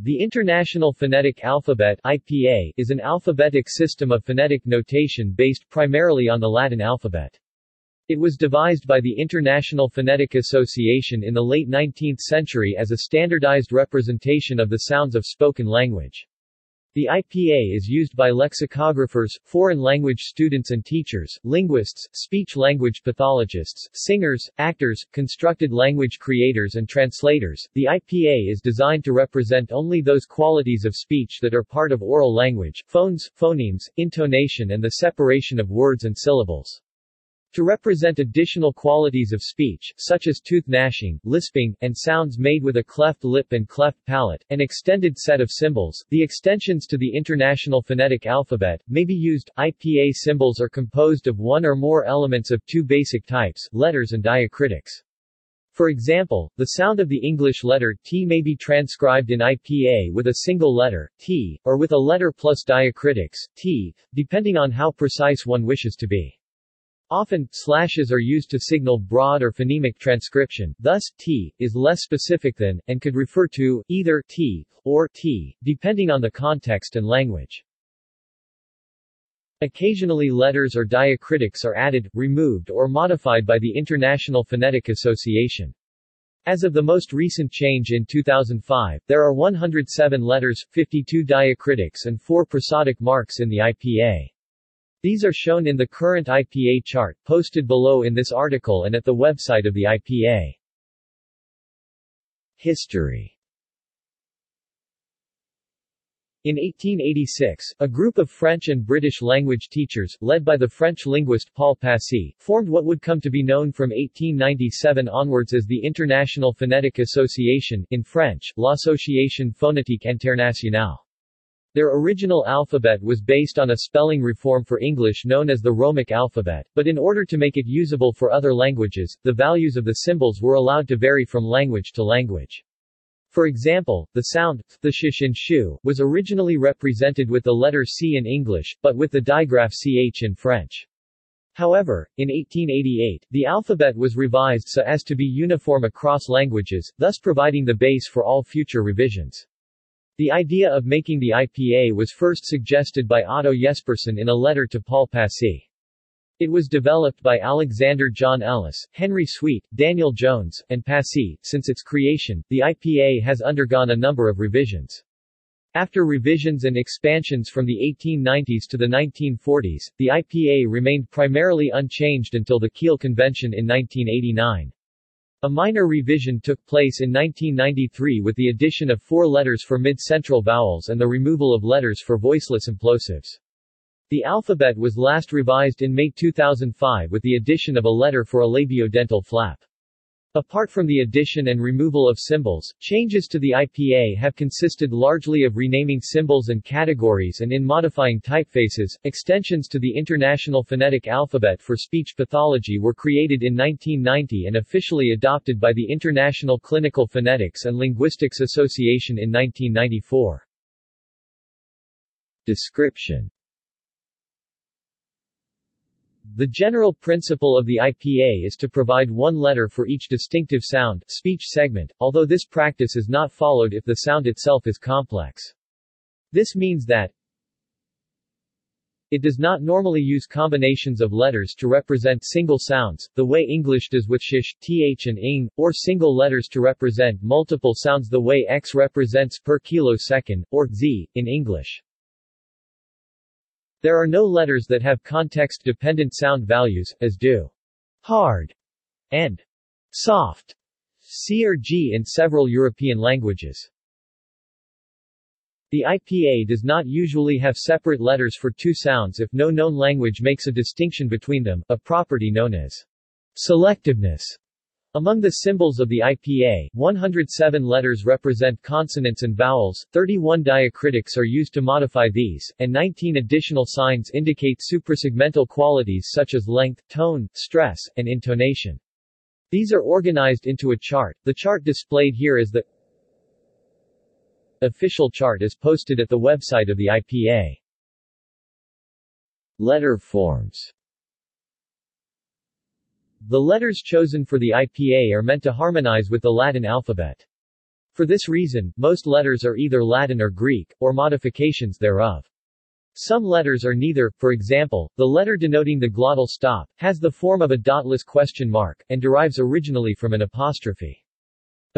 The International Phonetic Alphabet IPA is an alphabetic system of phonetic notation based primarily on the Latin alphabet. It was devised by the International Phonetic Association in the late 19th century as a standardized representation of the sounds of spoken language. The IPA is used by lexicographers, foreign language students and teachers, linguists, speech-language pathologists, singers, actors, constructed language creators and translators. The IPA is designed to represent only those qualities of speech that are part of oral language, phones, phonemes, intonation and the separation of words and syllables. To represent additional qualities of speech, such as tooth gnashing, lisping, and sounds made with a cleft lip and cleft palate, an extended set of symbols, the extensions to the International Phonetic Alphabet, may be used. IPA symbols are composed of one or more elements of two basic types, letters and diacritics. For example, the sound of the English letter T may be transcribed in IPA with a single letter, T, or with a letter plus diacritics, T, depending on how precise one wishes to be. Often, slashes are used to signal broad or phonemic transcription, thus, t, is less specific than, and could refer to, either t, or t, depending on the context and language. Occasionally letters or diacritics are added, removed or modified by the International Phonetic Association. As of the most recent change in 2005, there are 107 letters, 52 diacritics and 4 prosodic marks in the IPA. These are shown in the current IPA chart, posted below in this article and at the website of the IPA. History In 1886, a group of French and British language teachers, led by the French linguist Paul Passy, formed what would come to be known from 1897 onwards as the International Phonetic Association in French, L'Association Phonétique Internationale. Their original alphabet was based on a spelling reform for English known as the Romic alphabet, but in order to make it usable for other languages, the values of the symbols were allowed to vary from language to language. For example, the sound th, the shish in shu was originally represented with the letter C in English, but with the digraph ch in French. However, in 1888, the alphabet was revised so as to be uniform across languages, thus providing the base for all future revisions. The idea of making the IPA was first suggested by Otto Jespersen in a letter to Paul Passy. It was developed by Alexander John Ellis, Henry Sweet, Daniel Jones, and Passy. Since its creation, the IPA has undergone a number of revisions. After revisions and expansions from the 1890s to the 1940s, the IPA remained primarily unchanged until the Kiel Convention in 1989. A minor revision took place in 1993 with the addition of four letters for mid-central vowels and the removal of letters for voiceless implosives. The alphabet was last revised in May 2005 with the addition of a letter for a labiodental flap. Apart from the addition and removal of symbols, changes to the IPA have consisted largely of renaming symbols and categories and in modifying typefaces. Extensions to the International Phonetic Alphabet for Speech Pathology were created in 1990 and officially adopted by the International Clinical Phonetics and Linguistics Association in 1994. Description the general principle of the IPA is to provide one letter for each distinctive sound speech segment, although this practice is not followed if the sound itself is complex. This means that it does not normally use combinations of letters to represent single sounds, the way English does with shish, th and ing, or single letters to represent multiple sounds the way x represents per kilo second, or z, in English. There are no letters that have context-dependent sound values, as do hard and soft C or G in several European languages. The IPA does not usually have separate letters for two sounds if no known language makes a distinction between them, a property known as selectiveness. Among the symbols of the IPA, 107 letters represent consonants and vowels, 31 diacritics are used to modify these, and 19 additional signs indicate suprasegmental qualities such as length, tone, stress, and intonation. These are organized into a chart. The chart displayed here is the official chart is posted at the website of the IPA. Letter forms the letters chosen for the IPA are meant to harmonize with the Latin alphabet. For this reason, most letters are either Latin or Greek, or modifications thereof. Some letters are neither, for example, the letter denoting the glottal stop, has the form of a dotless question mark, and derives originally from an apostrophe.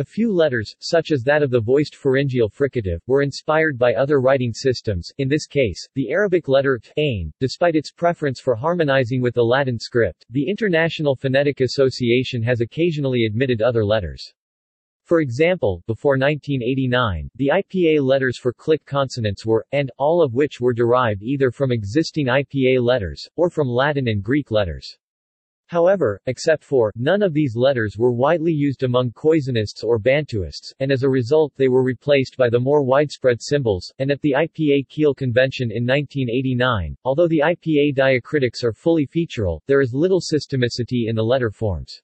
A few letters, such as that of the voiced pharyngeal fricative, were inspired by other writing systems, in this case, the Arabic letter ain, despite its preference for harmonizing with the Latin script, the International Phonetic Association has occasionally admitted other letters. For example, before 1989, the IPA letters for click consonants were, and, all of which were derived either from existing IPA letters, or from Latin and Greek letters. However, except for, none of these letters were widely used among Khoisanists or Bantuists, and as a result they were replaced by the more widespread symbols, and at the IPA Kiel Convention in 1989, although the IPA diacritics are fully featural, there is little systemicity in the letter forms.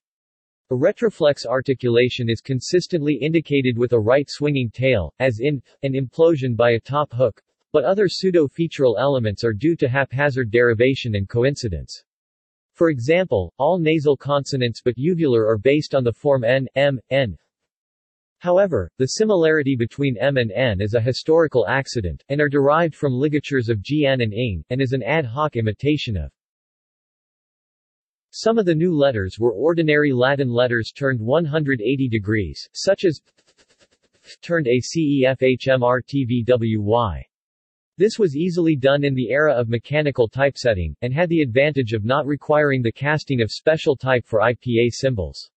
A retroflex articulation is consistently indicated with a right swinging tail, as in, an implosion by a top hook, but other pseudo-featural elements are due to haphazard derivation and coincidence. For example, all nasal consonants but uvular are based on the form n, m, n. However, the similarity between m and n is a historical accident, and are derived from ligatures of gn and ing, and is an ad hoc imitation of some of the new letters were ordinary Latin letters turned 180 degrees, such as turned a CEFHMRTVWY. This was easily done in the era of mechanical typesetting, and had the advantage of not requiring the casting of special type for IPA symbols.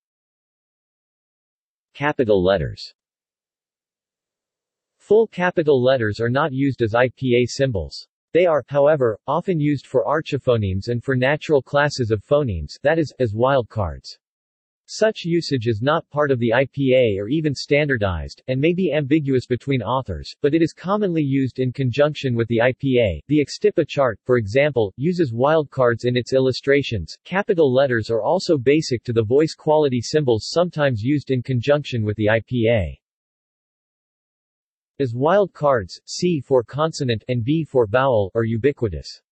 Capital letters Full capital letters are not used as IPA symbols. They are, however, often used for archiphonemes and for natural classes of phonemes that is, as wildcards. Such usage is not part of the IPA or even standardized, and may be ambiguous between authors, but it is commonly used in conjunction with the IPA. The ExtIPA chart, for example, uses wildcards in its illustrations. Capital letters are also basic to the voice quality symbols sometimes used in conjunction with the IPA. As wild cards, C for consonant and V for vowel are ubiquitous.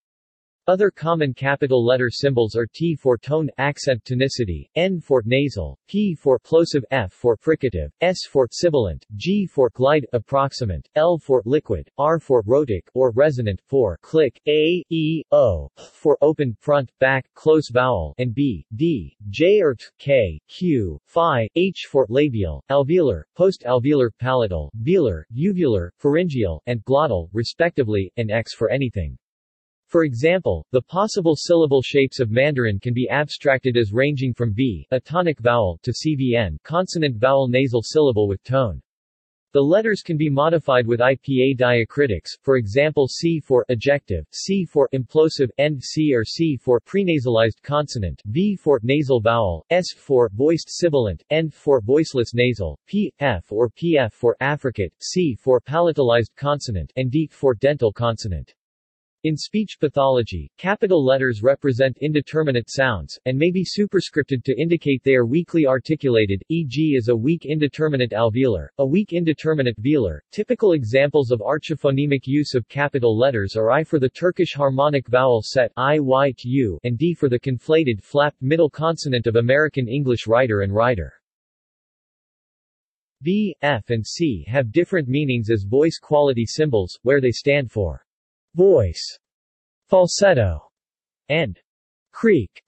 Other common capital letter symbols are T for tone, accent tonicity, N for nasal, P for plosive, F for fricative, S for sibilant, G for glide, approximant, L for liquid, R for rhotic, or resonant, for click, A, E, O, for open, front, back, close vowel, and B, D, J or T, K, Q, Phi, H for labial, alveolar, post-alveolar, palatal, velar, uvular, pharyngeal, and glottal, respectively, and X for anything. For example, the possible syllable shapes of Mandarin can be abstracted as ranging from V, a tonic vowel, to CVN, consonant vowel nasal syllable with tone. The letters can be modified with IPA diacritics, for example C for ejective, C for implosive, end C or C for prenasalized consonant, V for nasal vowel, S for voiced sibilant, N for voiceless nasal, P, F or PF for affricate, C for palatalized consonant, and D for dental consonant. In speech pathology, capital letters represent indeterminate sounds, and may be superscripted to indicate they are weakly articulated, e.g. as a weak indeterminate alveolar, a weak indeterminate velar. Typical examples of archiphonemic use of capital letters are I for the Turkish harmonic vowel set I, Y, U, and D for the conflated flapped middle consonant of American English writer and writer. V, F and C have different meanings as voice quality symbols, where they stand for voice, falsetto, and creak.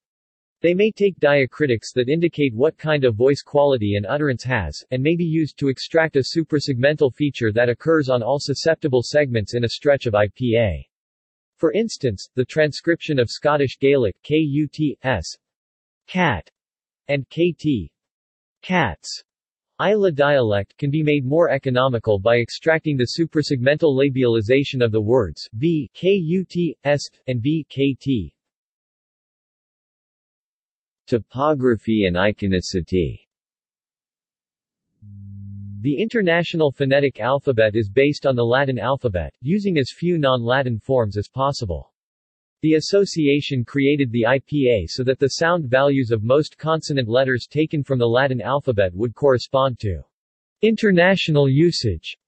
They may take diacritics that indicate what kind of voice quality an utterance has, and may be used to extract a suprasegmental feature that occurs on all susceptible segments in a stretch of IPA. For instance, the transcription of Scottish Gaelic KUTS, cat, and KT, cats, Islay dialect can be made more economical by extracting the suprasegmental labialization of the words s, and v, kt. Typography and iconicity The International Phonetic Alphabet is based on the Latin alphabet, using as few non-Latin forms as possible. The association created the IPA so that the sound values of most consonant letters taken from the Latin alphabet would correspond to international usage.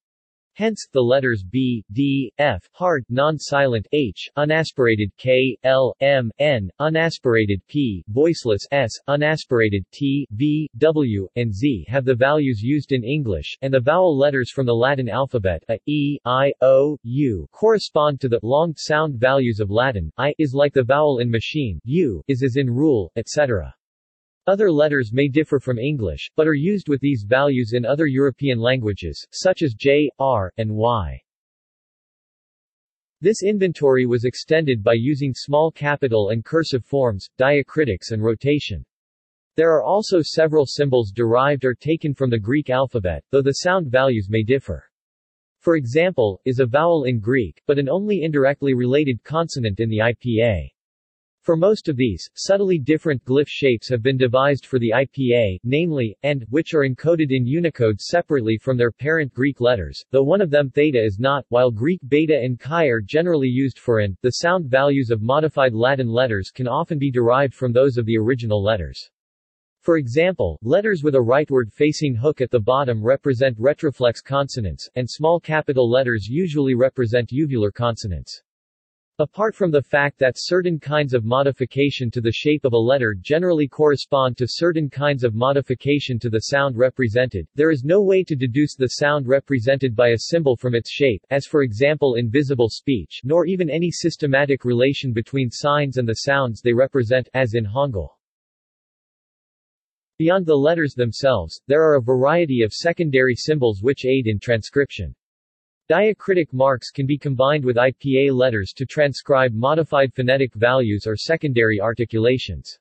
Hence, the letters B, D, F, hard, non-silent H, unaspirated K, L, M, N, unaspirated P, voiceless S, unaspirated T, V, W, and Z have the values used in English, and the vowel letters from the Latin alphabet A, E, I, O, U correspond to the long sound values of Latin, I is like the vowel in machine, U is as in rule, etc. Other letters may differ from English, but are used with these values in other European languages, such as J, R, and Y. This inventory was extended by using small capital and cursive forms, diacritics and rotation. There are also several symbols derived or taken from the Greek alphabet, though the sound values may differ. For example, is a vowel in Greek, but an only indirectly related consonant in the IPA. For most of these, subtly different glyph shapes have been devised for the IPA, namely, and, which are encoded in Unicode separately from their parent Greek letters, though one of them theta is not, while Greek beta and chi are generally used for in, the sound values of modified Latin letters can often be derived from those of the original letters. For example, letters with a rightward-facing hook at the bottom represent retroflex consonants, and small capital letters usually represent uvular consonants. Apart from the fact that certain kinds of modification to the shape of a letter generally correspond to certain kinds of modification to the sound represented, there is no way to deduce the sound represented by a symbol from its shape, as for example in visible speech, nor even any systematic relation between signs and the sounds they represent, as in Hangul. Beyond the letters themselves, there are a variety of secondary symbols which aid in transcription. Diacritic marks can be combined with IPA letters to transcribe modified phonetic values or secondary articulations.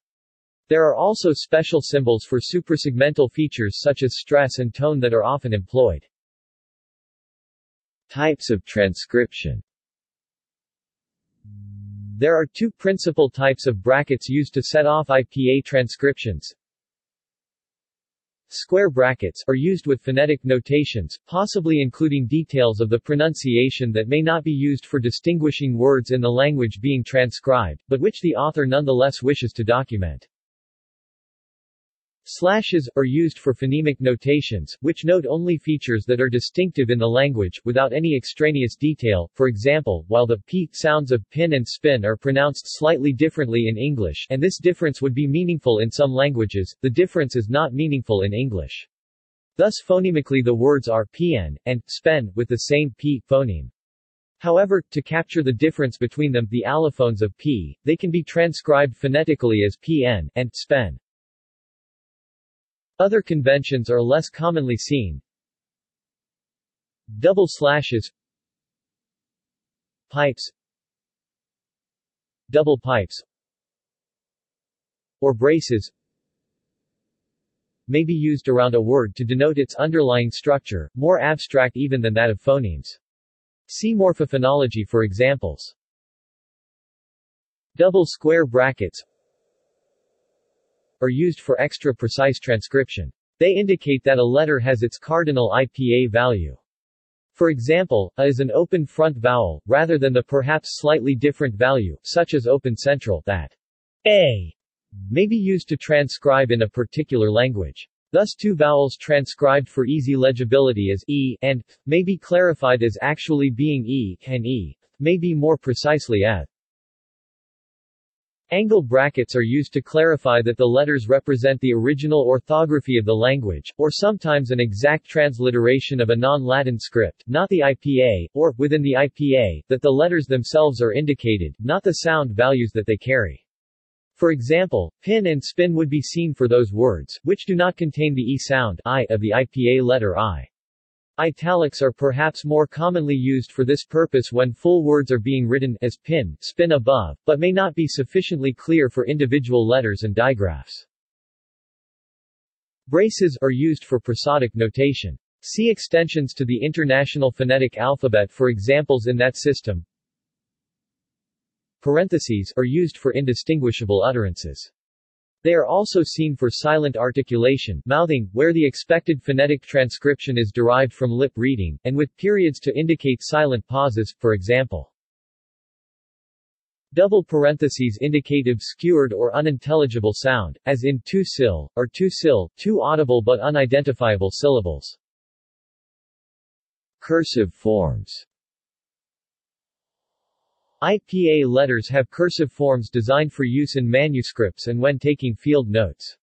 There are also special symbols for suprasegmental features such as stress and tone that are often employed. Types of transcription There are two principal types of brackets used to set off IPA transcriptions. Square brackets are used with phonetic notations, possibly including details of the pronunciation that may not be used for distinguishing words in the language being transcribed, but which the author nonetheless wishes to document. Slashes, are used for phonemic notations, which note only features that are distinctive in the language, without any extraneous detail, for example, while the p sounds of pin and spin are pronounced slightly differently in English and this difference would be meaningful in some languages, the difference is not meaningful in English. Thus phonemically the words are pn, and spen, with the same p phoneme. However, to capture the difference between them the allophones of p, they can be transcribed phonetically as pn, and spen. Other conventions are less commonly seen. Double slashes Pipes Double pipes or braces may be used around a word to denote its underlying structure, more abstract even than that of phonemes. See morphophonology for examples. Double square brackets are used for extra precise transcription. They indicate that a letter has its cardinal IPA value. For example, A is an open front vowel, rather than the perhaps slightly different value, such as open central, that A may be used to transcribe in a particular language. Thus two vowels transcribed for easy legibility as e and may be clarified as actually being e and e may be more precisely as Angle brackets are used to clarify that the letters represent the original orthography of the language, or sometimes an exact transliteration of a non-Latin script, not the IPA, or, within the IPA, that the letters themselves are indicated, not the sound values that they carry. For example, pin and spin would be seen for those words, which do not contain the E sound I of the IPA letter I. Italics are perhaps more commonly used for this purpose when full words are being written as pin, spin above, but may not be sufficiently clear for individual letters and digraphs. Braces are used for prosodic notation. See extensions to the International Phonetic Alphabet for examples in that system. Parentheses are used for indistinguishable utterances. They are also seen for silent articulation mouthing, where the expected phonetic transcription is derived from lip reading, and with periods to indicate silent pauses, for example. Double parentheses indicate obscured or unintelligible sound, as in two-sill, or two-sill, two audible but unidentifiable syllables. Cursive forms IPA letters have cursive forms designed for use in manuscripts and when taking field notes.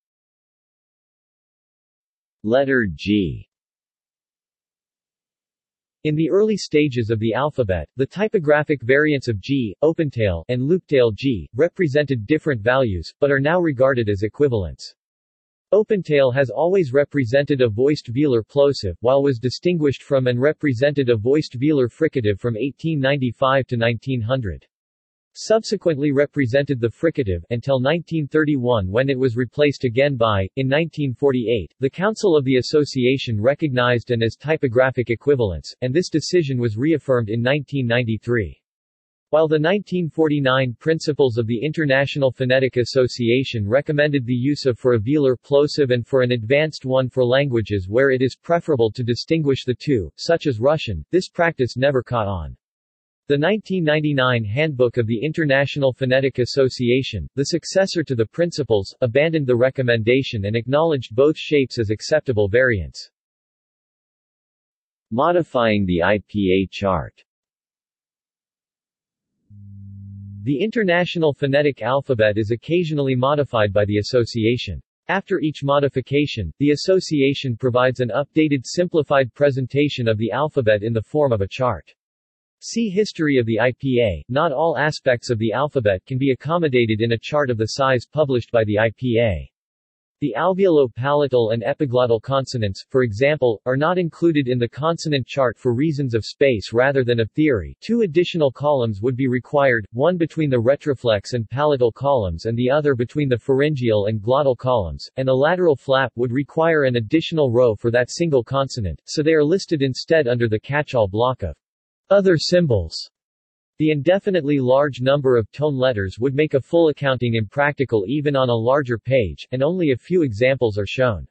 Letter G in the early stages of the alphabet, the typographic variants of G, Opentail, and Looptail G, represented different values, but are now regarded as equivalents. Opentail has always represented a voiced velar plosive, while was distinguished from and represented a voiced velar fricative from 1895 to 1900. Subsequently represented the fricative until 1931 when it was replaced again by, in 1948, the Council of the Association recognized and as typographic equivalents, and this decision was reaffirmed in 1993. While the 1949 Principles of the International Phonetic Association recommended the use of for a velar plosive and for an advanced one for languages where it is preferable to distinguish the two, such as Russian, this practice never caught on. The 1999 Handbook of the International Phonetic Association, the successor to the Principles, abandoned the recommendation and acknowledged both shapes as acceptable variants. Modifying the IPA chart The International Phonetic Alphabet is occasionally modified by the association. After each modification, the association provides an updated simplified presentation of the alphabet in the form of a chart. See History of the IPA. Not all aspects of the alphabet can be accommodated in a chart of the size published by the IPA. The alveolo-palatal and epiglottal consonants, for example, are not included in the consonant chart for reasons of space rather than of theory. Two additional columns would be required, one between the retroflex and palatal columns and the other between the pharyngeal and glottal columns, and the lateral flap would require an additional row for that single consonant, so they are listed instead under the catch-all block of other symbols. The indefinitely large number of tone letters would make a full accounting impractical even on a larger page, and only a few examples are shown.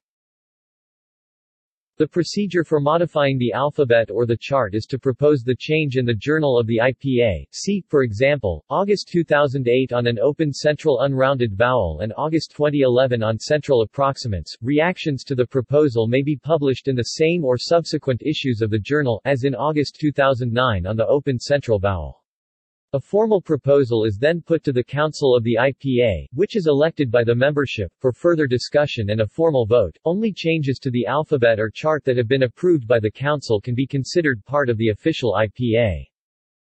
The procedure for modifying the alphabet or the chart is to propose the change in the Journal of the IPA. See, for example, August 2008 on an open central unrounded vowel and August 2011 on central approximants. Reactions to the proposal may be published in the same or subsequent issues of the journal, as in August 2009 on the open central vowel. A formal proposal is then put to the Council of the IPA, which is elected by the membership, for further discussion and a formal vote. Only changes to the alphabet or chart that have been approved by the Council can be considered part of the official IPA.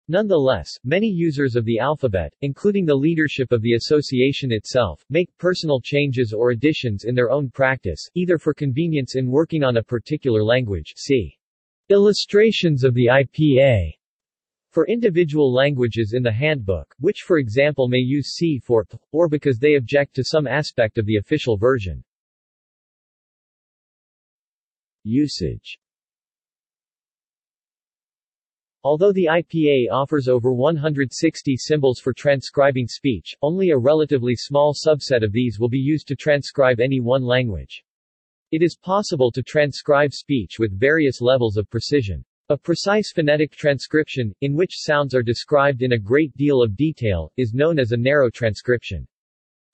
Nonetheless, many users of the alphabet, including the leadership of the association itself, make personal changes or additions in their own practice, either for convenience in working on a particular language see Illustrations of the IPA for individual languages in the handbook, which for example may use C for P, or because they object to some aspect of the official version. Usage Although the IPA offers over 160 symbols for transcribing speech, only a relatively small subset of these will be used to transcribe any one language. It is possible to transcribe speech with various levels of precision. A precise phonetic transcription, in which sounds are described in a great deal of detail, is known as a narrow transcription.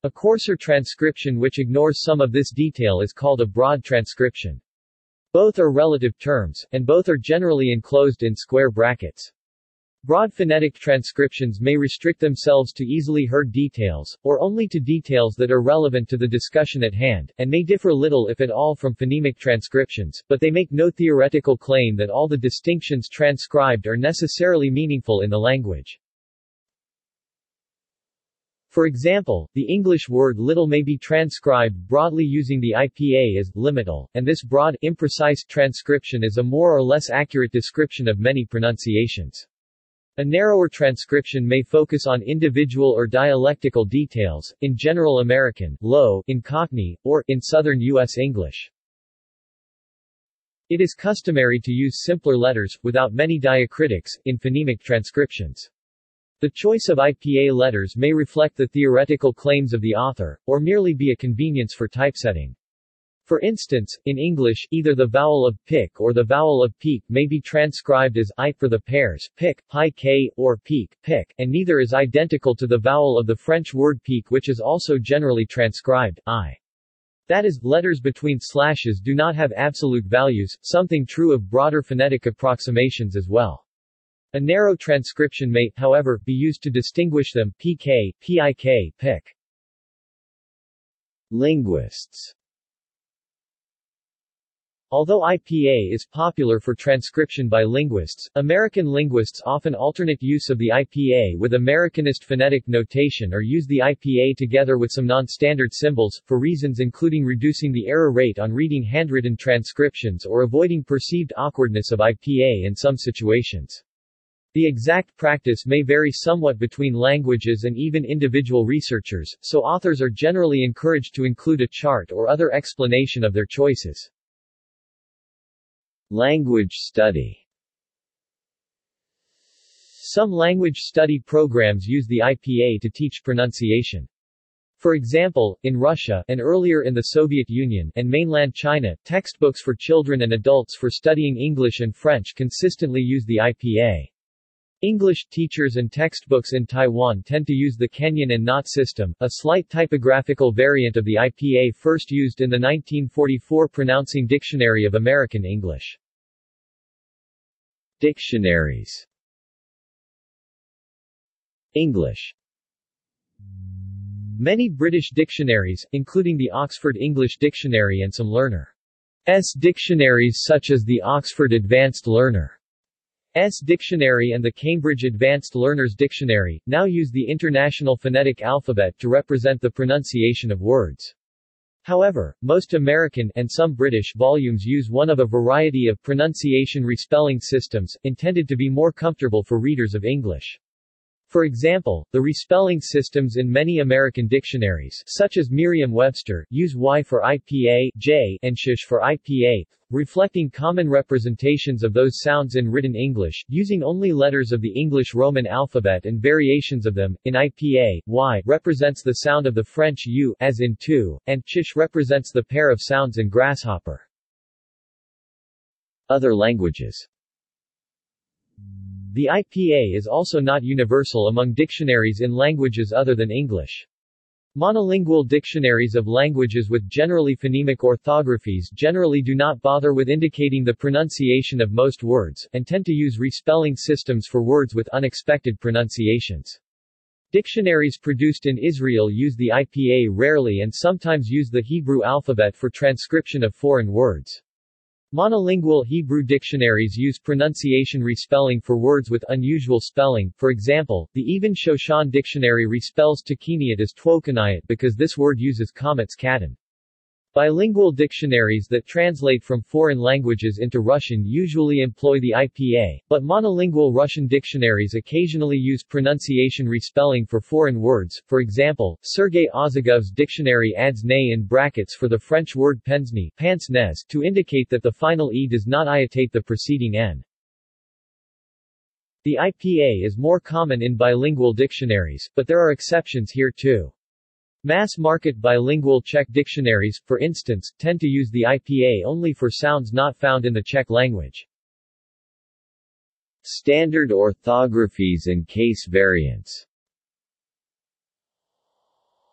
A coarser transcription which ignores some of this detail is called a broad transcription. Both are relative terms, and both are generally enclosed in square brackets. Broad phonetic transcriptions may restrict themselves to easily heard details, or only to details that are relevant to the discussion at hand, and may differ little if at all from phonemic transcriptions, but they make no theoretical claim that all the distinctions transcribed are necessarily meaningful in the language. For example, the English word little may be transcribed broadly using the IPA as limital, and this broad, imprecise transcription is a more or less accurate description of many pronunciations. A narrower transcription may focus on individual or dialectical details, in General American, low, in Cockney, or, in Southern U.S. English. It is customary to use simpler letters, without many diacritics, in phonemic transcriptions. The choice of IPA letters may reflect the theoretical claims of the author, or merely be a convenience for typesetting. For instance, in English, either the vowel of pick or the vowel of peak may be transcribed as i for the pairs pick, pi k, or peak, pick, and neither is identical to the vowel of the French word peak which is also generally transcribed i. That is, letters between slashes do not have absolute values, something true of broader phonetic approximations as well. A narrow transcription may, however, be used to distinguish them pk, pik, pick. Linguists Although IPA is popular for transcription by linguists, American linguists often alternate use of the IPA with Americanist phonetic notation or use the IPA together with some non-standard symbols, for reasons including reducing the error rate on reading handwritten transcriptions or avoiding perceived awkwardness of IPA in some situations. The exact practice may vary somewhat between languages and even individual researchers, so authors are generally encouraged to include a chart or other explanation of their choices. Language study Some language study programs use the IPA to teach pronunciation. For example, in Russia, and earlier in the Soviet Union, and mainland China, textbooks for children and adults for studying English and French consistently use the IPA. English teachers and textbooks in Taiwan tend to use the Kenyon and Knott system, a slight typographical variant of the IPA first used in the 1944 Pronouncing Dictionary of American English. Dictionaries. English. Many British dictionaries, including the Oxford English Dictionary and some Learner's dictionaries such as the Oxford Advanced Learner's Dictionary and the Cambridge Advanced Learners Dictionary, now use the International Phonetic Alphabet to represent the pronunciation of words. However, most American and some British volumes use one of a variety of pronunciation respelling systems, intended to be more comfortable for readers of English. For example, the respelling systems in many American dictionaries, such as Merriam-Webster, use Y for IPA, J, and SH for IPA, reflecting common representations of those sounds in written English, using only letters of the English Roman alphabet and variations of them. In IPA, Y represents the sound of the French U, as in two, and CH represents the pair of sounds in grasshopper. Other languages the IPA is also not universal among dictionaries in languages other than English. Monolingual dictionaries of languages with generally phonemic orthographies generally do not bother with indicating the pronunciation of most words, and tend to use respelling systems for words with unexpected pronunciations. Dictionaries produced in Israel use the IPA rarely and sometimes use the Hebrew alphabet for transcription of foreign words. Monolingual Hebrew dictionaries use pronunciation respelling for words with unusual spelling, for example, the Even Shoshan dictionary respells Tachiniyat as Twokaniyat because this word uses kamatz katan. Bilingual dictionaries that translate from foreign languages into Russian usually employ the IPA, but monolingual Russian dictionaries occasionally use pronunciation respelling for foreign words. For example, Sergei Ozhegov's dictionary adds ne in brackets for the French word pensne to indicate that the final e does not iatate the preceding n. The IPA is more common in bilingual dictionaries, but there are exceptions here too. Mass-market bilingual Czech dictionaries, for instance, tend to use the IPA only for sounds not found in the Czech language. Standard orthographies and case variants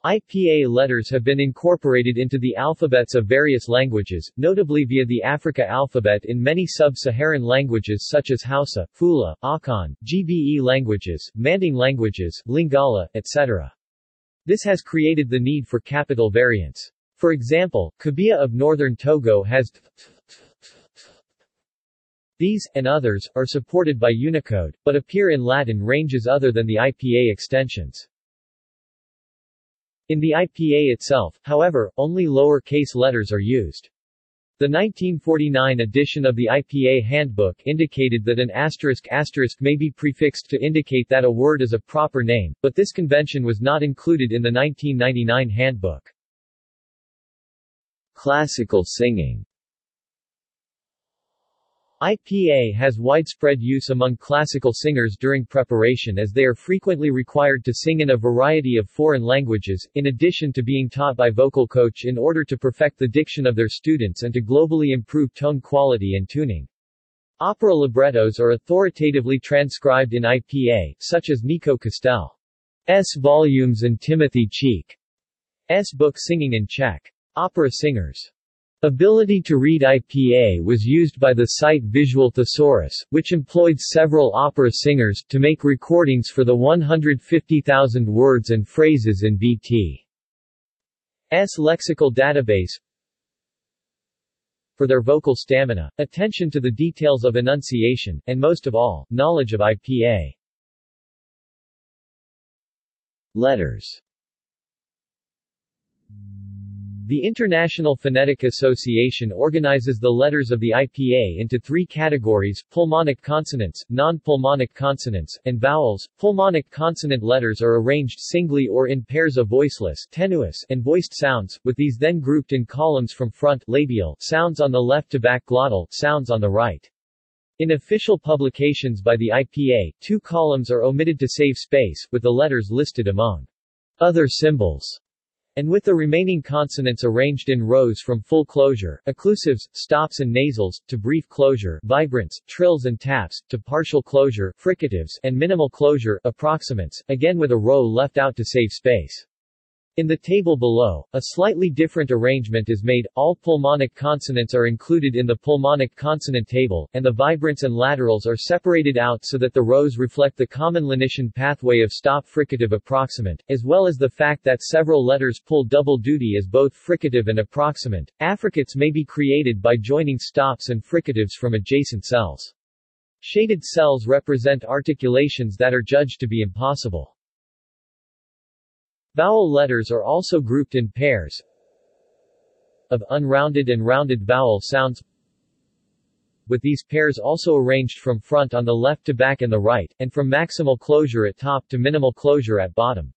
IPA letters have been incorporated into the alphabets of various languages, notably via the Africa alphabet in many sub-Saharan languages such as Hausa, Fula, Akan, GBE languages, Manding languages, Lingala, etc. This has created the need for capital variants. For example, Kabiye of northern Togo has these, and others, are supported by Unicode, but appear in Latin ranges other than the IPA extensions. In the IPA itself, however, only lower case letters are used. The 1949 edition of the IPA Handbook indicated that an asterisk asterisk may be prefixed to indicate that a word is a proper name, but this convention was not included in the 1999 Handbook. Classical singing IPA has widespread use among classical singers during preparation as they are frequently required to sing in a variety of foreign languages, in addition to being taught by vocal coach in order to perfect the diction of their students and to globally improve tone quality and tuning. Opera librettos are authoritatively transcribed in IPA, such as Nico Castel's volumes and Timothy Cheek's book Singing in Czech. Opera singers Ability to read IPA was used by the site Visual Thesaurus, which employed several opera singers, to make recordings for the 150,000 words and phrases in VT's lexical database. For their vocal stamina, attention to the details of enunciation, and most of all, knowledge of IPA. Letters the International Phonetic Association organizes the letters of the IPA into three categories, pulmonic consonants, non-pulmonic consonants, and vowels. Pulmonic consonant letters are arranged singly or in pairs of voiceless tenuous and voiced sounds, with these then grouped in columns from front labial sounds on the left to back glottal sounds on the right. In official publications by the IPA, two columns are omitted to save space, with the letters listed among other symbols and with the remaining consonants arranged in rows from full closure, occlusives, stops and nasals, to brief closure, vibrants, trills and taps, to partial closure, fricatives, and minimal closure, approximants, again with a row left out to save space. In the table below, a slightly different arrangement is made, all pulmonic consonants are included in the pulmonic consonant table, and the vibrants and laterals are separated out so that the rows reflect the common lenition pathway of stop fricative approximant, as well as the fact that several letters pull double duty as both fricative and approximant. Affricates may be created by joining stops and fricatives from adjacent cells. Shaded cells represent articulations that are judged to be impossible. Vowel letters are also grouped in pairs of unrounded and rounded vowel sounds with these pairs also arranged from front on the left to back and the right, and from maximal closure at top to minimal closure at bottom.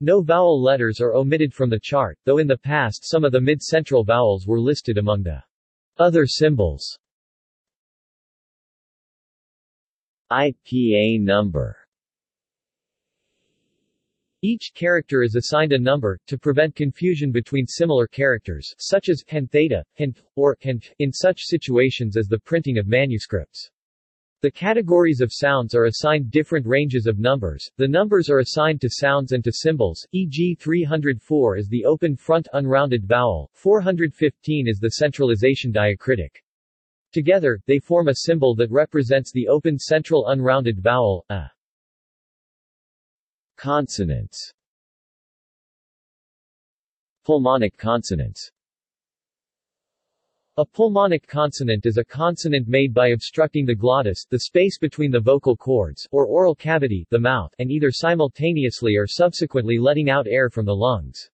No vowel letters are omitted from the chart, though in the past some of the mid-central vowels were listed among the other symbols. IPA number each character is assigned a number, to prevent confusion between similar characters, such as hen theta, hen, or hen, in such situations as the printing of manuscripts. The categories of sounds are assigned different ranges of numbers. The numbers are assigned to sounds and to symbols, e.g. 304 is the open front unrounded vowel, 415 is the centralization diacritic. Together, they form a symbol that represents the open central unrounded vowel, a. Consonants Pulmonic consonants a pulmonic consonant is a consonant made by obstructing the glottis the space between the vocal cords or oral cavity the mouth, and either simultaneously or subsequently letting out air from the lungs.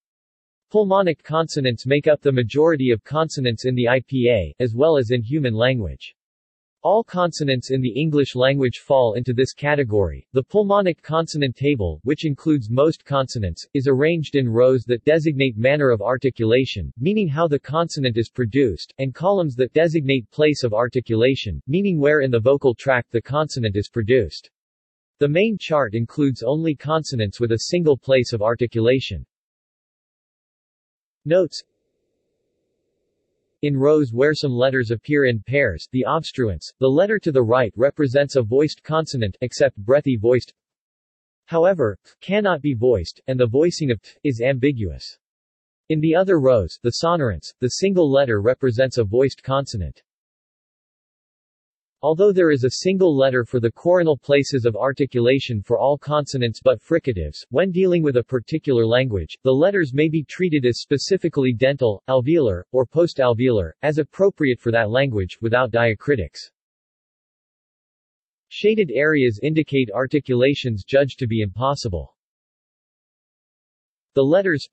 Pulmonic consonants make up the majority of consonants in the IPA, as well as in human language. All consonants in the English language fall into this category. The pulmonic consonant table, which includes most consonants, is arranged in rows that designate manner of articulation, meaning how the consonant is produced, and columns that designate place of articulation, meaning where in the vocal tract the consonant is produced. The main chart includes only consonants with a single place of articulation. Notes in rows where some letters appear in pairs, the obstruents, the letter to the right represents a voiced consonant, except breathy voiced. However, cannot be voiced, and the voicing of is ambiguous. In the other rows, the sonorants, the single letter represents a voiced consonant. Although there is a single letter for the coronal places of articulation for all consonants but fricatives, when dealing with a particular language, the letters may be treated as specifically dental, alveolar, or post-alveolar, as appropriate for that language, without diacritics. Shaded areas indicate articulations judged to be impossible. The letters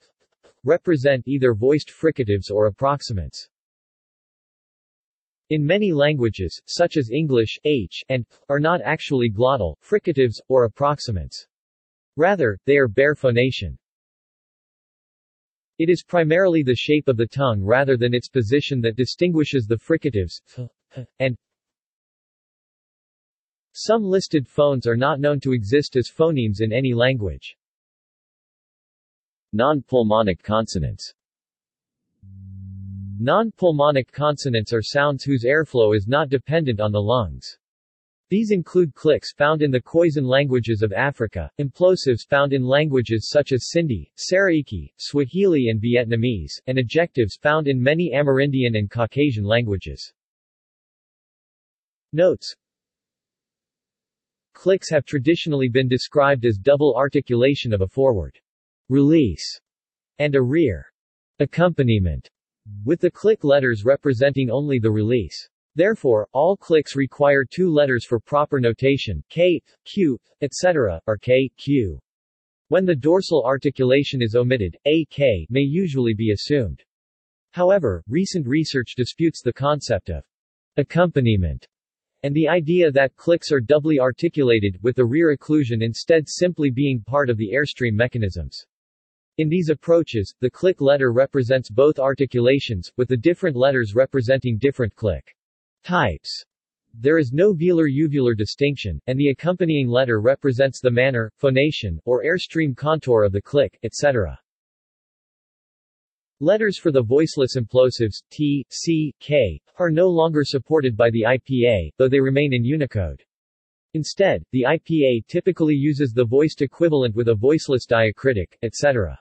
represent either voiced fricatives or approximants. In many languages, such as English, h and p are not actually glottal, fricatives, or approximants. Rather, they are bare phonation. It is primarily the shape of the tongue rather than its position that distinguishes the fricatives and Some listed phones are not known to exist as phonemes in any language. Non-pulmonic consonants Non-pulmonic consonants are sounds whose airflow is not dependent on the lungs. These include clicks found in the Khoisan languages of Africa, implosives found in languages such as Sindhi, Saraiki, Swahili and Vietnamese, and ejectives found in many Amerindian and Caucasian languages. Notes Clicks have traditionally been described as double articulation of a forward release and a rear accompaniment, with the click letters representing only the release. Therefore, all clicks require two letters for proper notation, k, q, etc., or k, q. When the dorsal articulation is omitted, a, k may usually be assumed. However, recent research disputes the concept of accompaniment and the idea that clicks are doubly articulated, with the rear occlusion instead simply being part of the airstream mechanisms. In these approaches, the click letter represents both articulations, with the different letters representing different click Types. There is no velar-uvular distinction, and the accompanying letter represents the manner, phonation, or airstream contour of the click, etc. Letters for the voiceless implosives, T, C, K, are no longer supported by the IPA, though they remain in Unicode. Instead, the IPA typically uses the voiced equivalent with a voiceless diacritic, etc.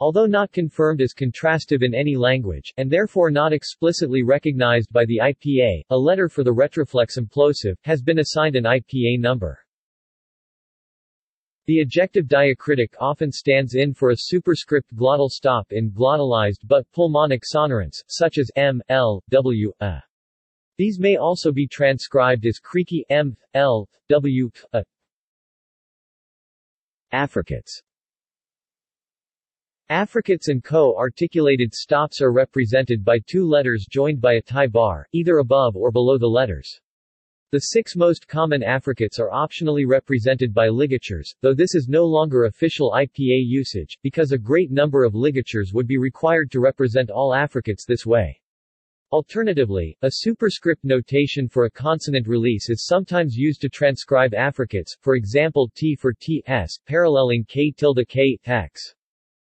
Although not confirmed as contrastive in any language, and therefore not explicitly recognized by the IPA, a letter for the retroflex implosive, has been assigned an IPA number. The ejective diacritic often stands in for a superscript glottal stop in glottalized but pulmonic sonorants, such as m, l, w, a. These may also be transcribed as creaky m, l, w, a. Affricates Affricates and co-articulated stops are represented by two letters joined by a tie bar, either above or below the letters. The six most common affricates are optionally represented by ligatures, though this is no longer official IPA usage, because a great number of ligatures would be required to represent all affricates this way. Alternatively, a superscript notation for a consonant release is sometimes used to transcribe affricates, for example T for T, S, paralleling K tilde K, X.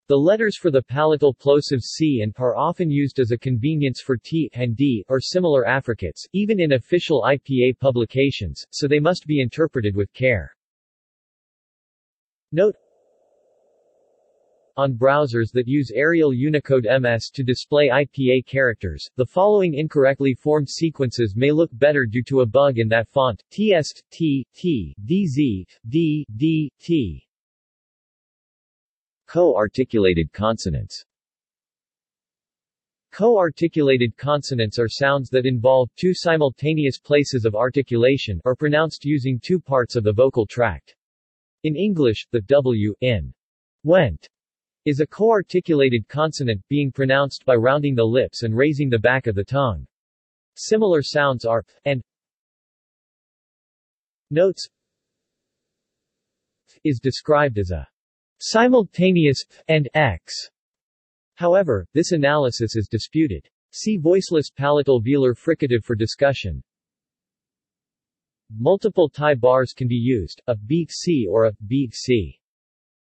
The letters for the palatal plosives C and P are often used as a convenience for T and D or similar affricates, even in official IPA publications, so they must be interpreted with care. Note on browsers that use Arial Unicode MS to display IPA characters, the following incorrectly formed sequences may look better due to a bug in that font, TS, T, T, DZ, D, D, T. Co-articulated consonants Co-articulated consonants are sounds that involve two simultaneous places of articulation or pronounced using two parts of the vocal tract. In English, the W, in went, is a co-articulated consonant being pronounced by rounding the lips and raising the back of the tongue. Similar sounds are and notes is described as a simultaneous and x. However, this analysis is disputed. See voiceless palatal velar fricative for discussion. Multiple tie bars can be used, a B C or a B C.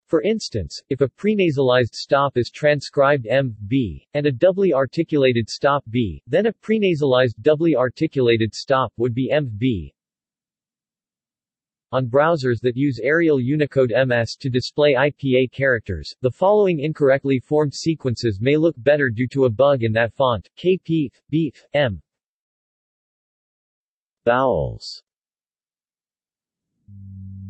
For instance, if a prenasalized stop is transcribed M, B, and a doubly articulated stop B, then a prenasalized doubly articulated stop would be M, B, on browsers that use Arial Unicode MS to display IPA characters, the following incorrectly formed sequences may look better due to a bug in that font, KP, B, M. Vowels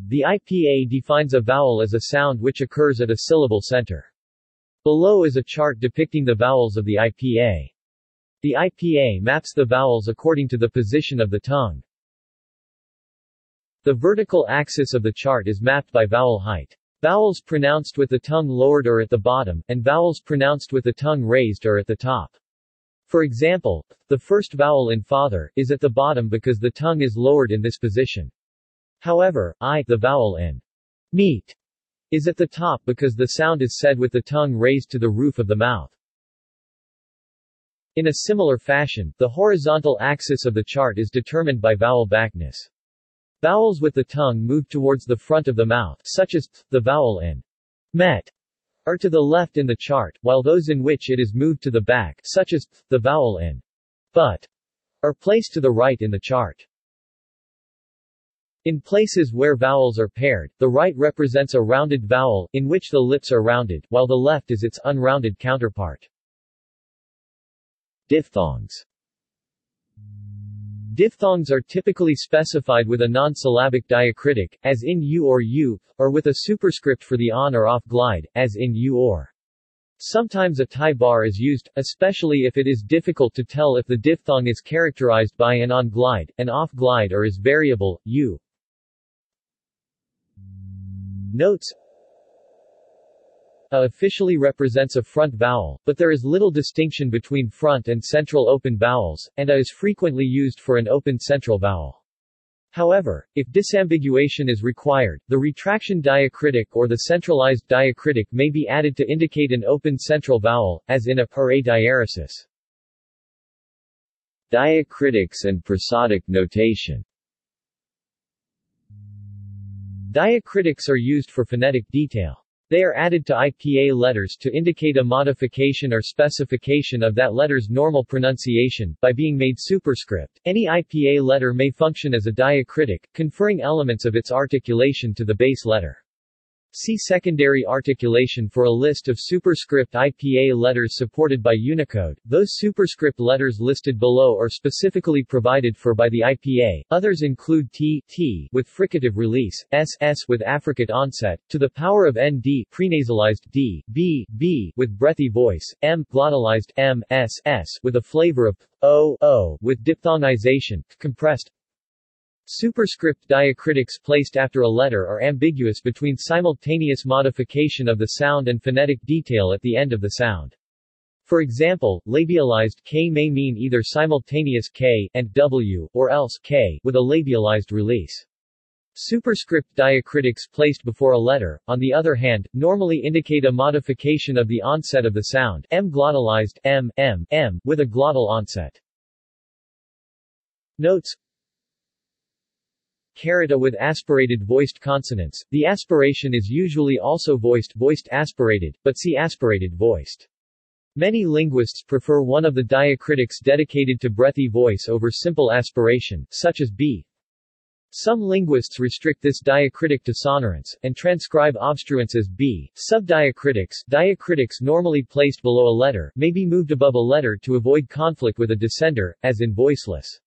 The IPA defines a vowel as a sound which occurs at a syllable center. Below is a chart depicting the vowels of the IPA. The IPA maps the vowels according to the position of the tongue. The vertical axis of the chart is mapped by vowel height. Vowels pronounced with the tongue lowered are at the bottom, and vowels pronounced with the tongue raised are at the top. For example, the first vowel in father, is at the bottom because the tongue is lowered in this position. However, I, the vowel in meat, is at the top because the sound is said with the tongue raised to the roof of the mouth. In a similar fashion, the horizontal axis of the chart is determined by vowel backness. Vowels with the tongue moved towards the front of the mouth, such as th, the vowel in met, are to the left in the chart, while those in which it is moved to the back, such as th, the vowel in but, are placed to the right in the chart. In places where vowels are paired, the right represents a rounded vowel, in which the lips are rounded, while the left is its unrounded counterpart. Diphthongs Diphthongs are typically specified with a non-syllabic diacritic, as in u or u, or with a superscript for the on or off glide, as in u or. Sometimes a tie bar is used, especially if it is difficult to tell if the diphthong is characterized by an on glide, an off glide or is variable, u. Notes a officially represents a front vowel, but there is little distinction between front and central open vowels, and a is frequently used for an open central vowel. However, if disambiguation is required, the retraction diacritic or the centralized diacritic may be added to indicate an open central vowel, as in a or a diaresis. Diacritics and prosodic notation Diacritics are used for phonetic detail. They are added to IPA letters to indicate a modification or specification of that letter's normal pronunciation, by being made superscript. Any IPA letter may function as a diacritic, conferring elements of its articulation to the base letter. See secondary articulation for a list of superscript IPA letters supported by Unicode. Those superscript letters listed below are specifically provided for by the IPA. Others include T, T with fricative release, S, S with affricate onset, to the power of ND prenasalized D, B, B with breathy voice, M glottalized M, S, S with a flavor of O, O with diphthongization, compressed, Superscript diacritics placed after a letter are ambiguous between simultaneous modification of the sound and phonetic detail at the end of the sound. For example, labialized k may mean either simultaneous k and w, or else k with a labialized release. Superscript diacritics placed before a letter, on the other hand, normally indicate a modification of the onset of the sound m glottalized m, m, m, with a glottal onset. Notes Carita with aspirated voiced consonants, the aspiration is usually also voiced voiced aspirated, but see aspirated voiced. Many linguists prefer one of the diacritics dedicated to breathy voice over simple aspiration, such as b. Some linguists restrict this diacritic to sonorants, and transcribe obstruents as b. Subdiacritics diacritics normally placed below a letter, may be moved above a letter to avoid conflict with a descender, as in voiceless.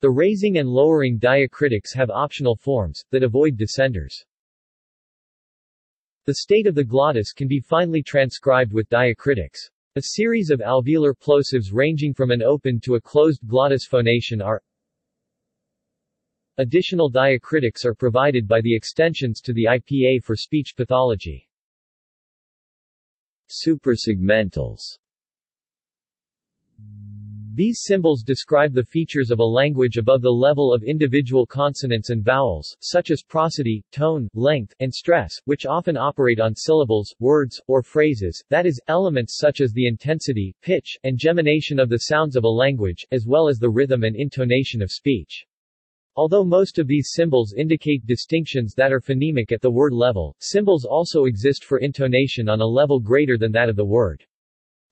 The raising and lowering diacritics have optional forms, that avoid descenders. The state of the glottis can be finely transcribed with diacritics. A series of alveolar plosives ranging from an open to a closed glottis phonation are Additional diacritics are provided by the extensions to the IPA for speech pathology. Suprasegmentals these symbols describe the features of a language above the level of individual consonants and vowels, such as prosody, tone, length, and stress, which often operate on syllables, words, or phrases, that is, elements such as the intensity, pitch, and gemination of the sounds of a language, as well as the rhythm and intonation of speech. Although most of these symbols indicate distinctions that are phonemic at the word level, symbols also exist for intonation on a level greater than that of the word.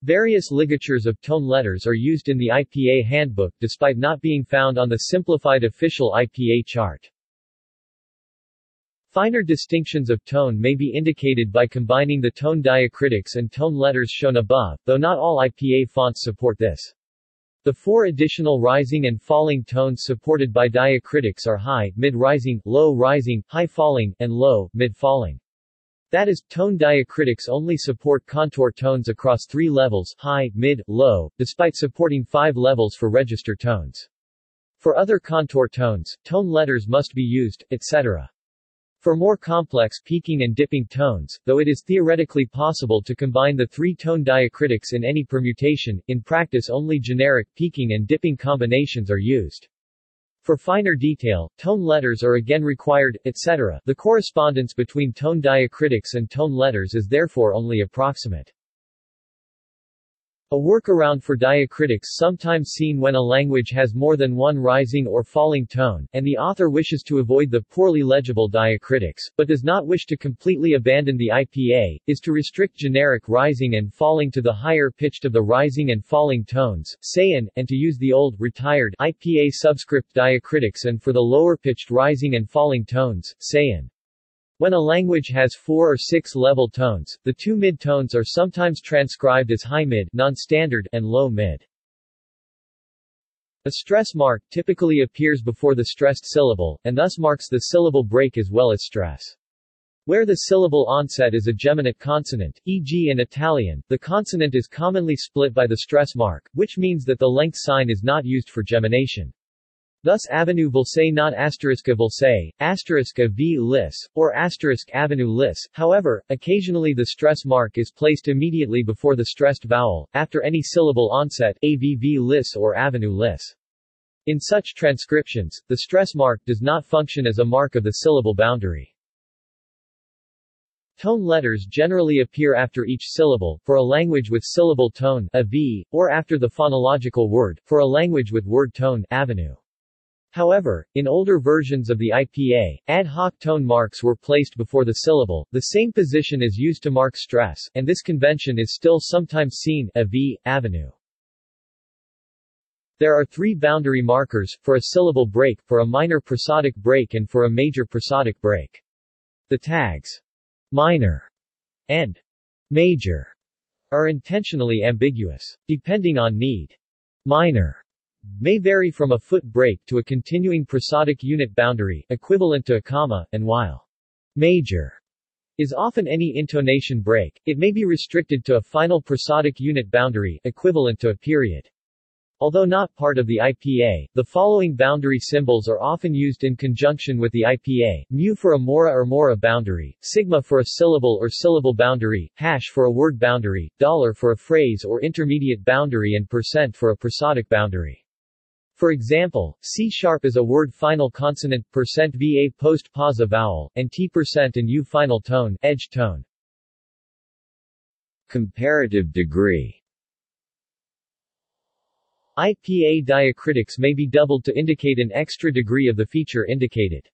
Various ligatures of tone letters are used in the IPA handbook despite not being found on the simplified official IPA chart. Finer distinctions of tone may be indicated by combining the tone diacritics and tone letters shown above, though not all IPA fonts support this. The four additional rising and falling tones supported by diacritics are high, mid-rising, low-rising, high-falling, and low, mid-falling. That is, tone diacritics only support contour tones across three levels high, mid, low, despite supporting five levels for register tones. For other contour tones, tone letters must be used, etc. For more complex peaking and dipping tones, though it is theoretically possible to combine the three-tone diacritics in any permutation, in practice only generic peaking and dipping combinations are used. For finer detail, tone letters are again required, etc. The correspondence between tone diacritics and tone letters is therefore only approximate. A workaround for diacritics sometimes seen when a language has more than one rising or falling tone, and the author wishes to avoid the poorly legible diacritics, but does not wish to completely abandon the IPA, is to restrict generic rising and falling to the higher pitched of the rising and falling tones, sayin, and to use the old, retired IPA subscript diacritics and for the lower pitched rising and falling tones, sayin. When a language has four or six level tones, the two mid-tones are sometimes transcribed as high-mid non-standard and low-mid. A stress mark typically appears before the stressed syllable, and thus marks the syllable break as well as stress. Where the syllable onset is a geminate consonant, e.g. in Italian, the consonant is commonly split by the stress mark, which means that the length sign is not used for gemination. Thus avenue will say not asterisk will say, asterisk v lis, or asterisk avenue lis. However, occasionally the stress mark is placed immediately before the stressed vowel, after any syllable onset, avv lis or avenue lis. In such transcriptions, the stress mark does not function as a mark of the syllable boundary. Tone letters generally appear after each syllable, for a language with syllable tone, a v, or after the phonological word, for a language with word tone, avenue. However, in older versions of the IPA, ad hoc tone marks were placed before the syllable, the same position is used to mark stress, and this convention is still sometimes seen, a V, avenue. There are three boundary markers, for a syllable break, for a minor prosodic break and for a major prosodic break. The tags minor and major are intentionally ambiguous, depending on need. Minor may vary from a foot break to a continuing prosodic unit boundary, equivalent to a comma, and while major is often any intonation break, it may be restricted to a final prosodic unit boundary, equivalent to a period. Although not part of the IPA, the following boundary symbols are often used in conjunction with the IPA, mu for a mora or mora boundary, sigma for a syllable or syllable boundary, hash for a word boundary, dollar for a phrase or intermediate boundary and percent for a prosodic boundary. For example, C-sharp is a word final consonant, percent %va post-pausa vowel, and T% percent and U final tone, edge tone. Comparative degree IPA diacritics may be doubled to indicate an extra degree of the feature indicated.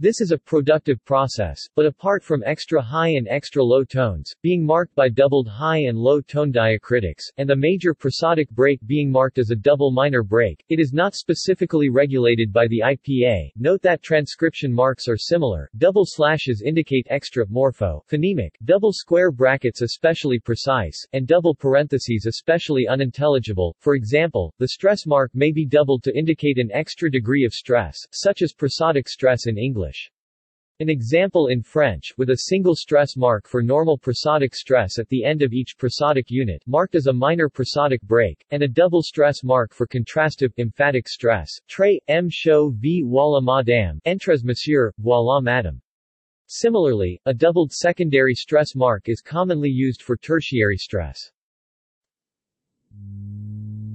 This is a productive process, but apart from extra high and extra low tones, being marked by doubled high and low tone diacritics, and the major prosodic break being marked as a double minor break, it is not specifically regulated by the IPA. Note that transcription marks are similar, double slashes indicate extra, morpho, phonemic, double square brackets especially precise, and double parentheses especially unintelligible. For example, the stress mark may be doubled to indicate an extra degree of stress, such as prosodic stress in English. English. An example in French, with a single stress mark for normal prosodic stress at the end of each prosodic unit marked as a minor prosodic break, and a double stress mark for contrastive, emphatic stress, Trey, M. Show v. Voila Madame, Entres Monsieur, Voila Madame. Similarly, a doubled secondary stress mark is commonly used for tertiary stress.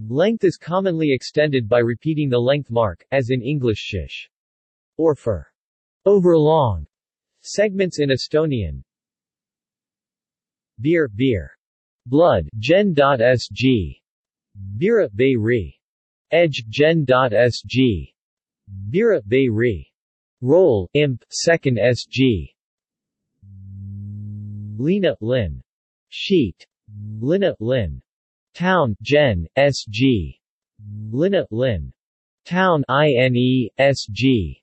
Length is commonly extended by repeating the length mark, as in English shish. Or for Overlong segments in Estonian. Beer, beer. Blood, gen.sg. Bira, bay re. Edge, gen.sg. Bira, bay re. Roll, imp, second sg. Lena, lin. Sheet. Lina, lin. Town, gen, sg. Lina, lin. Town, ine, sg.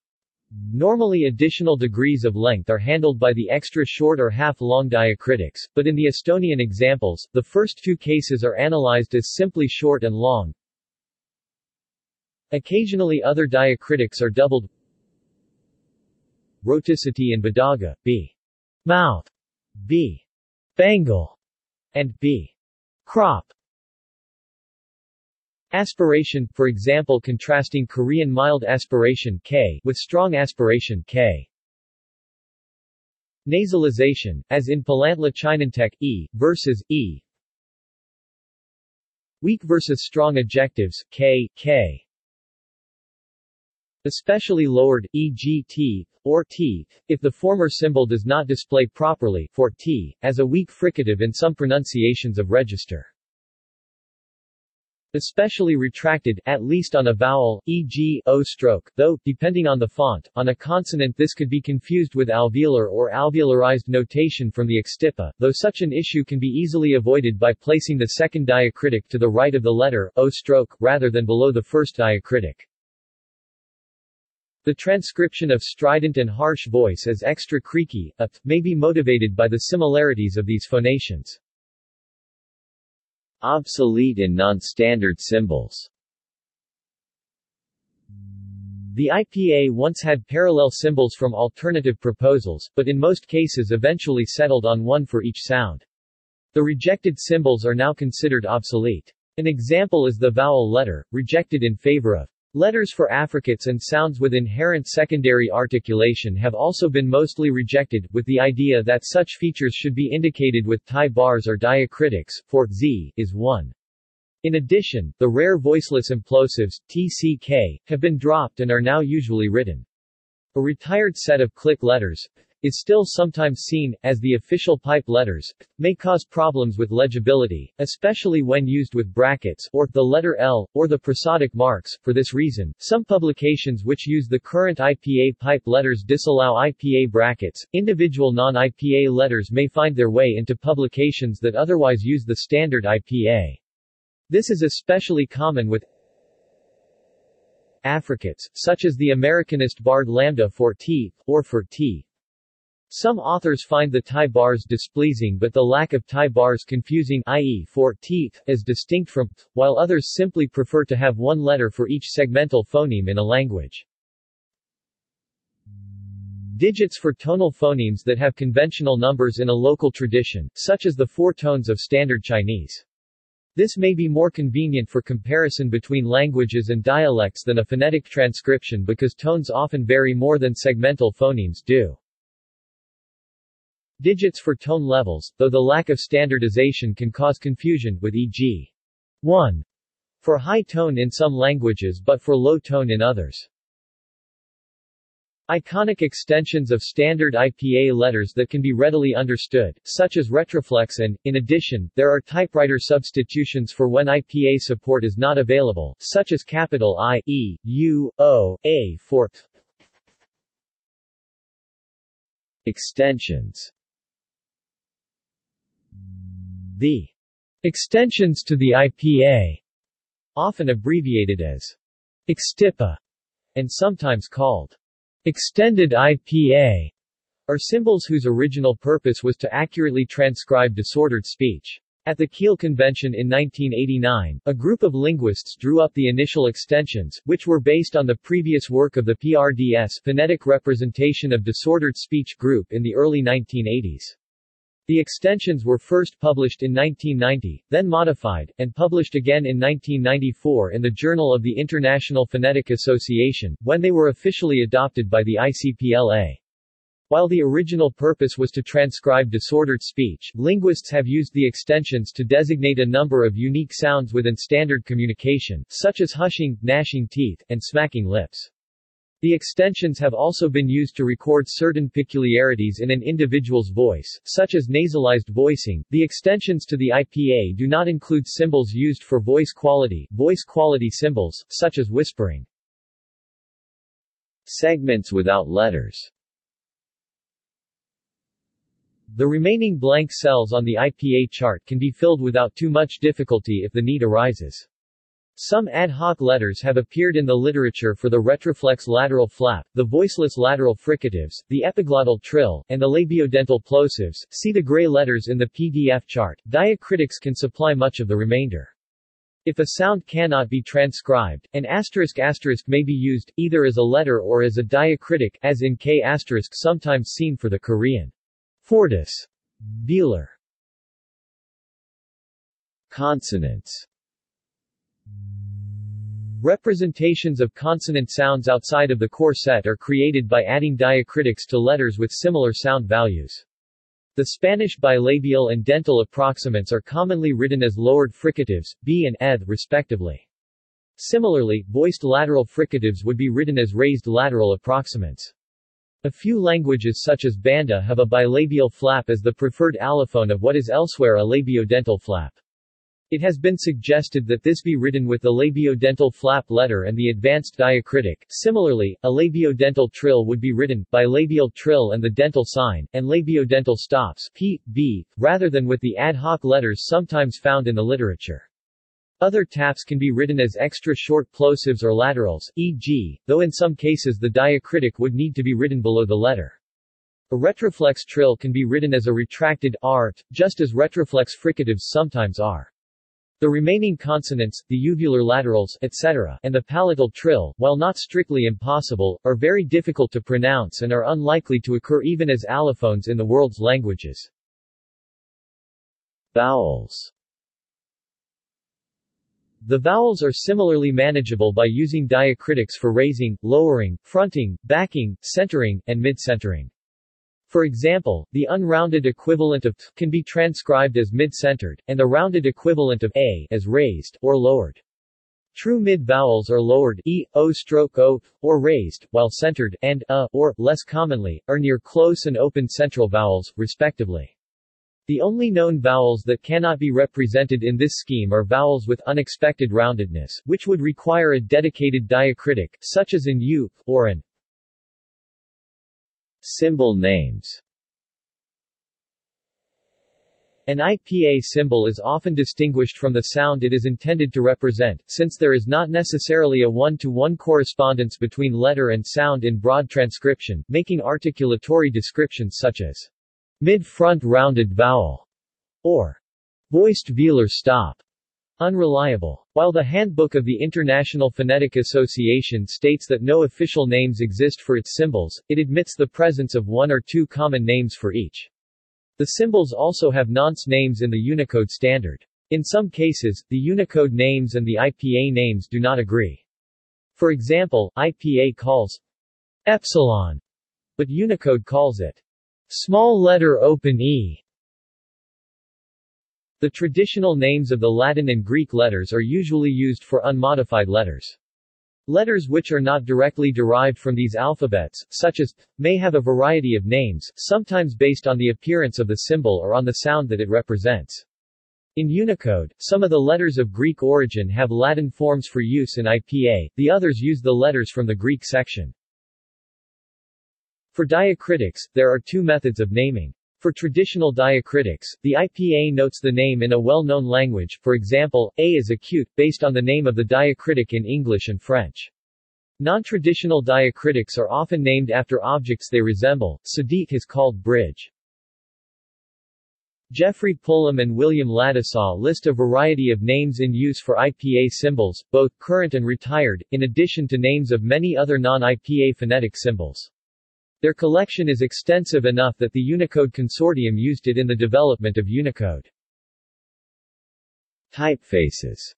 Normally additional degrees of length are handled by the extra short or half-long diacritics, but in the Estonian examples, the first two cases are analyzed as simply short and long. Occasionally other diacritics are doubled Rhoticity in Badaga, b. Mouth, b. Bangle, and b. Crop. Aspiration, for example contrasting Korean mild aspiration K with strong aspiration K. Nasalization, as in Palantla Chinantec E versus E. Weak versus strong adjectives K, K. Especially lowered, e.g. t, or t, if the former symbol does not display properly, for t, as a weak fricative in some pronunciations of register. Especially retracted, at least on a vowel, e.g., o stroke, though, depending on the font, on a consonant this could be confused with alveolar or alveolarized notation from the ExtIPA, though such an issue can be easily avoided by placing the second diacritic to the right of the letter, o stroke, rather than below the first diacritic. The transcription of strident and harsh voice as extra creaky, a, may be motivated by the similarities of these phonations. Obsolete and non-standard symbols The IPA once had parallel symbols from alternative proposals, but in most cases eventually settled on one for each sound. The rejected symbols are now considered obsolete. An example is the vowel letter, rejected in favor of Letters for affricates and sounds with inherent secondary articulation have also been mostly rejected, with the idea that such features should be indicated with tie bars or diacritics, for z is 1. In addition, the rare voiceless implosives, tck, have been dropped and are now usually written. A retired set of click letters, is still sometimes seen, as the official pipe letters, may cause problems with legibility, especially when used with brackets, or the letter L, or the prosodic marks. For this reason, some publications which use the current IPA pipe letters disallow IPA brackets. Individual non-IPA letters may find their way into publications that otherwise use the standard IPA. This is especially common with affricates, such as the Americanist barred lambda for t, or for t. Some authors find the tie bars displeasing but the lack of tie bars confusing i.e. for teeth, as distinct from t, while others simply prefer to have one letter for each segmental phoneme in a language. Digits for tonal phonemes that have conventional numbers in a local tradition, such as the four tones of Standard Chinese. This may be more convenient for comparison between languages and dialects than a phonetic transcription because tones often vary more than segmental phonemes do. Digits for tone levels, though the lack of standardization can cause confusion, with e.g. 1 for high tone in some languages but for low tone in others. Iconic extensions of standard IPA letters that can be readily understood, such as retroflex and, in addition, there are typewriter substitutions for when IPA support is not available, such as capital I, E, U, O, A for Extensions the extensions to the IPA, often abbreviated as ExtIPA, and sometimes called Extended IPA, are symbols whose original purpose was to accurately transcribe disordered speech. At the Kiel Convention in 1989, a group of linguists drew up the initial extensions, which were based on the previous work of the PRDS Phonetic Representation of Disordered Speech group in the early 1980s. The extensions were first published in 1990, then modified, and published again in 1994 in the Journal of the International Phonetic Association, when they were officially adopted by the ICPLA. While the original purpose was to transcribe disordered speech, linguists have used the extensions to designate a number of unique sounds within standard communication, such as hushing, gnashing teeth, and smacking lips. The extensions have also been used to record certain peculiarities in an individual's voice, such as nasalized voicing. The extensions to the IPA do not include symbols used for voice quality, voice quality symbols, such as whispering. Segments without letters The remaining blank cells on the IPA chart can be filled without too much difficulty if the need arises. Some ad hoc letters have appeared in the literature for the retroflex lateral flap, the voiceless lateral fricatives, the epiglottal trill, and the labiodental plosives. See the gray letters in the PDF chart. Diacritics can supply much of the remainder. If a sound cannot be transcribed, an asterisk asterisk may be used, either as a letter or as a diacritic, as in K asterisk sometimes seen for the Korean. Fortis. Beeler. Consonants Representations of consonant sounds outside of the core set are created by adding diacritics to letters with similar sound values. The Spanish bilabial and dental approximants are commonly written as lowered fricatives, b and eth respectively. Similarly, voiced lateral fricatives would be written as raised lateral approximants. A few languages such as Banda have a bilabial flap as the preferred allophone of what is elsewhere a labiodental flap. It has been suggested that this be written with the labiodental flap letter and the advanced diacritic. Similarly, a labiodental trill would be written, by labial trill and the dental sign, and labiodental stops p, b, rather than with the ad hoc letters sometimes found in the literature. Other taps can be written as extra short plosives or laterals, e.g., though in some cases the diacritic would need to be written below the letter. A retroflex trill can be written as a retracted art, just as retroflex fricatives sometimes are. The remaining consonants, the uvular laterals, etc., and the palatal trill, while not strictly impossible, are very difficult to pronounce and are unlikely to occur even as allophones in the world's languages. Vowels The vowels are similarly manageable by using diacritics for raising, lowering, fronting, backing, centering, and mid-centering. For example, the unrounded equivalent of t can be transcribed as mid-centered, and the rounded equivalent of a as raised or lowered. True mid-vowels are lowered e, o stroke o, or raised, while centered and a, or, less commonly, are near close and open central vowels, respectively. The only known vowels that cannot be represented in this scheme are vowels with unexpected roundedness, which would require a dedicated diacritic, such as in u, or an Symbol names. An IPA symbol is often distinguished from the sound it is intended to represent, since there is not necessarily a one-to-one -one correspondence between letter and sound in broad transcription, making articulatory descriptions such as mid-front rounded vowel or voiced velar stop Unreliable. While the Handbook of the International Phonetic Association states that no official names exist for its symbols, it admits the presence of one or two common names for each. The symbols also have nonce names in the Unicode standard. In some cases, the Unicode names and the IPA names do not agree. For example, IPA calls epsilon, but Unicode calls it small letter open e. The traditional names of the Latin and Greek letters are usually used for unmodified letters. Letters which are not directly derived from these alphabets, such as may have a variety of names, sometimes based on the appearance of the symbol or on the sound that it represents. In Unicode, some of the letters of Greek origin have Latin forms for use in IPA, the others use the letters from the Greek section. For diacritics, there are two methods of naming. For traditional diacritics, the IPA notes the name in a well-known language, for example, A is acute, based on the name of the diacritic in English and French. Non-traditional diacritics are often named after objects they resemble, Sadiq is called bridge. Geoffrey Pullum and William Ladusaw list a variety of names in use for IPA symbols, both current and retired, in addition to names of many other non-IPA phonetic symbols. Their collection is extensive enough that the Unicode Consortium used it in the development of Unicode. Typefaces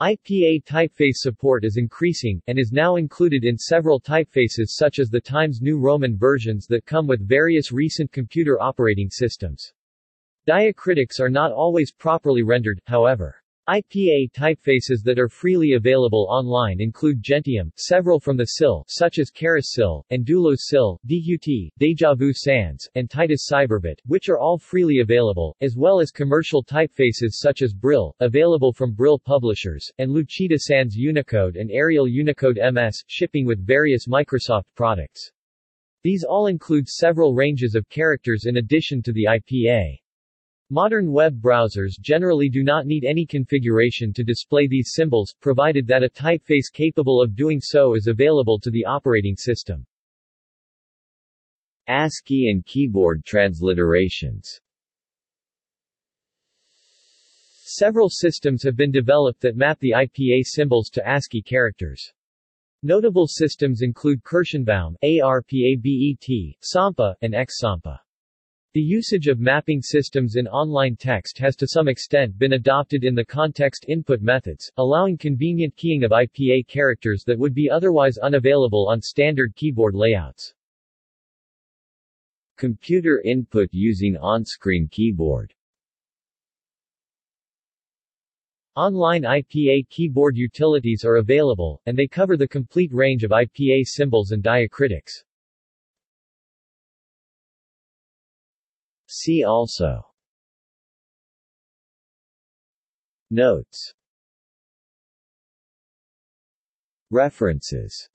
IPA typeface support is increasing, and is now included in several typefaces such as the Times New Roman versions that come with various recent computer operating systems. Diacritics are not always properly rendered, however. IPA typefaces that are freely available online include Gentium, several from the SIL, such as Charis SIL, and Doulos SIL, DQT, Deja Vu Sans, and Titus Cyberbit, which are all freely available, as well as commercial typefaces such as Brill, available from Brill publishers, and Lucida Sans Unicode and Arial Unicode MS, shipping with various Microsoft products. These all include several ranges of characters in addition to the IPA. Modern web browsers generally do not need any configuration to display these symbols, provided that a typeface capable of doing so is available to the operating system. ASCII and keyboard transliterations Several systems have been developed that map the IPA symbols to ASCII characters. Notable systems include Kirschenbaum, ARPABET, SAMPA, and XSAMPA. The usage of mapping systems in online text has to some extent been adopted in the context input methods, allowing convenient keying of IPA characters that would be otherwise unavailable on standard keyboard layouts. Computer input using on-screen keyboard Online IPA keyboard utilities are available, and they cover the complete range of IPA symbols and diacritics. See also. Notes. References.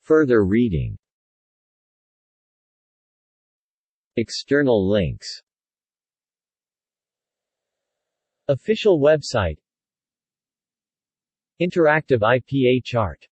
Further reading. External links. Official website. Interactive IPA chart